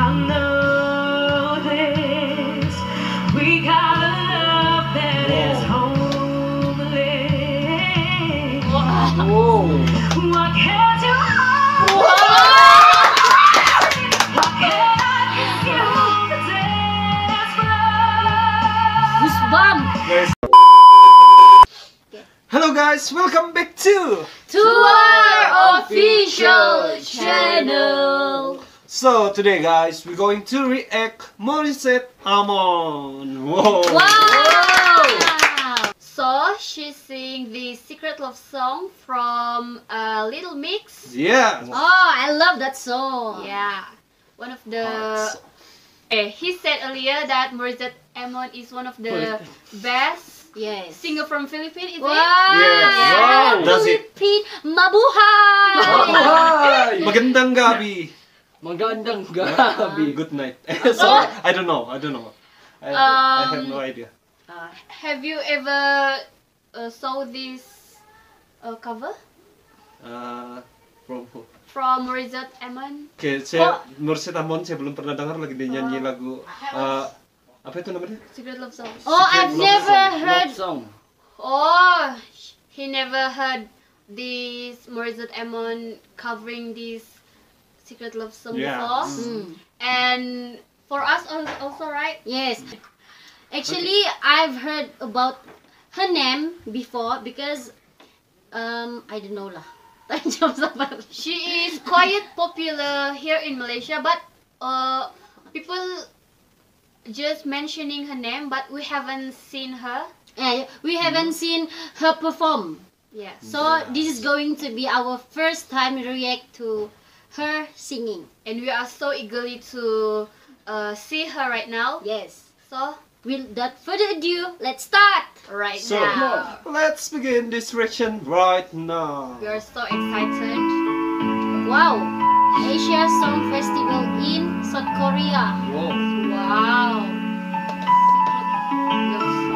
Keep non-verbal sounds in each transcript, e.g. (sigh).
I know this. We got a love that is homeless. Whoa. What can't you hold? What can I give you the dance floor? Hello guys, welcome back to So today guys, we're going to react Morissette Amon. Whoa. Wow! So she sing the Secret Love song from uh, Little Mix. Yeah. Oh, I love that song. Yeah, one of the. Hearts. Eh, he said earlier that Morissette Amon is one of the best Yes. singer from Philippines. Is Wow. it? Yes. Wow. Does it? Philippine Mabuhay. Hi. (laughs) Magandang gabi. Magandang gabi. Good night. (laughs) (laughs) Sorry, I don't know. I don't know. I, I have Um, no idea. Uh, have you ever uh, saw this uh, cover Uh, from who? from Morissette Amon? Oke, saya Morissette Amon saya belum pernah dengar lagi dia nyanyi lagu uh, apa itu namanya? Secret Love song. Oh, I've Love never song. heard. Love song. Oh, he never heard this Morissette Amon covering this Secret Love song Yeah. before. Mm. And for us also, right? Yes. Actually, I've heard about her name before because um I don't know lah. (laughs) She is quite popular here in Malaysia, but uh, people just mentioning her name, but we haven't seen her. Yeah, we haven't seen her perform. Yeah. So this is going to be our first time react to her singing. And we are so eagerly to uh, see her right now. Yes. So, Without further ado, let's start. right So, now. let's begin this reaction right now. We are so excited. Wow. Asia Song Festival in South Korea. Wow. Wow. Love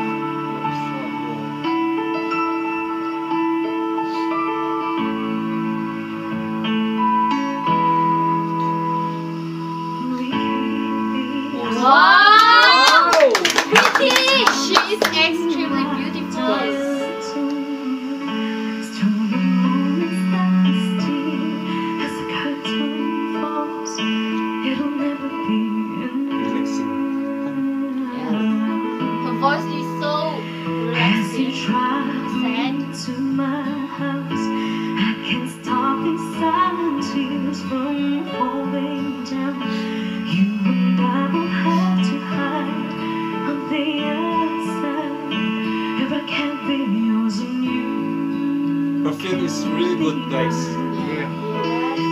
house, I can't stop these silent tears from falling down. You and I will have to hide on the outside if I can't be yours and you. Her feel is really good, guys.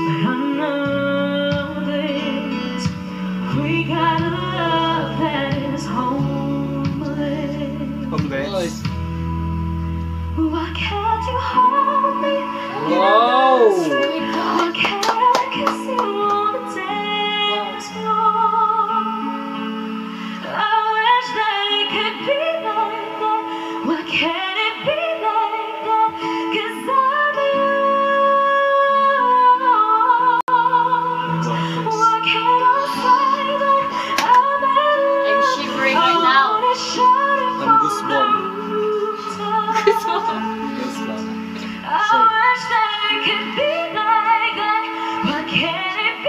But I know this, we got a love 와.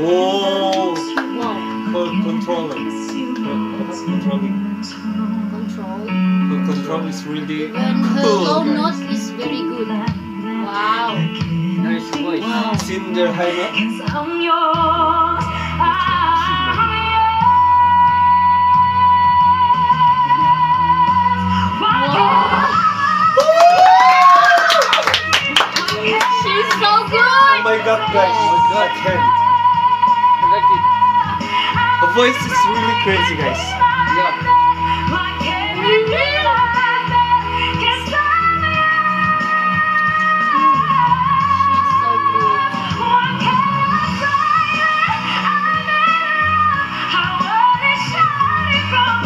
Whoa! Whoa. Controller. Controlling. Control. The control is really cool. Her low note is very good. Wow. Nice voice. Wow. Cinder Heimer. Oh my god, guys. I like it. Her voice is really crazy, guys. Yeah.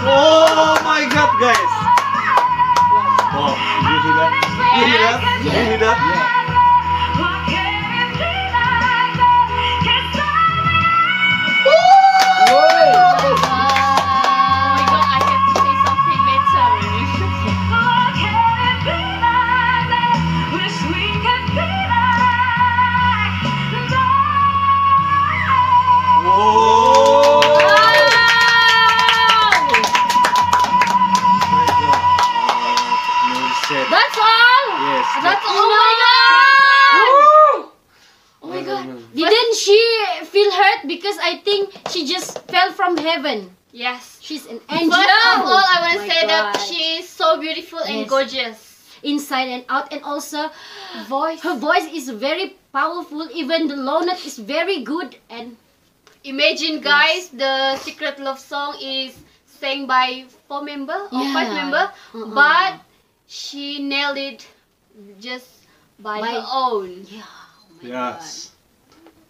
Oh my god, guys! Wow, you hear that? You hear that? You hear that? Yeah. That's that- oh my god. Oh my god. Didn't she feel hurt because I think she just fell from heaven. Yes. She's an angel. First of all, I want to oh say that she is so beautiful and gorgeous. inside and out and also (gasps) Voice. her voice is very powerful even the low note is very good and Imagine, guys, the secret love song is sang by four member or five Yeah. member, Uh-uh. but she nailed it just by, By- her own. yeah oh my Yes.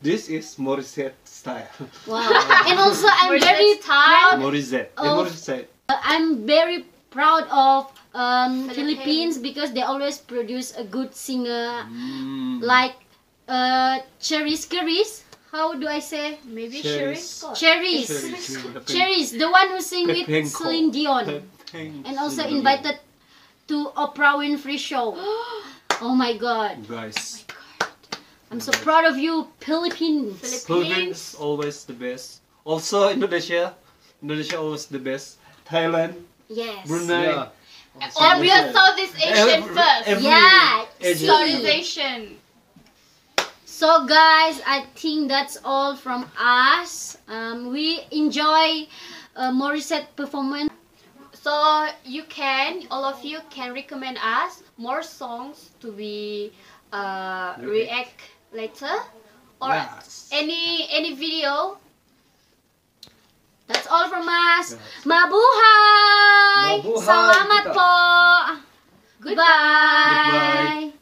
This is Morissette style. wow and also i'm Where's very that style? proud Morissette. Oh. Morissette. i'm very proud of um, Philippines. Philippines because they always produce a good singer Mm. like uh Charice Caris. How do I say? Maybe Cherries. Charice. Charice. Cherries. Charice, the one who sing with Celine Dion and also invited to Oprah Winfrey show. (gasps) Oh my god. Guys, I'm so proud of you, Philippines. Philippines. Philippines always the best. Also Indonesia, Indonesia always the best. Thailand, Yes. Brunei. Yeah. Or we are Southeast Asian Every- first. every Yeah, Southeast Asian. So guys, I think that's all from us. Um, we enjoy uh, Morissette performance. So you can, all of you can recommend us more songs to be uh, react later, or Yes. any any video. That's all from us. Yes. Mabuhay! Mabuhay Salamat kita. po! Goodbye! Goodbye.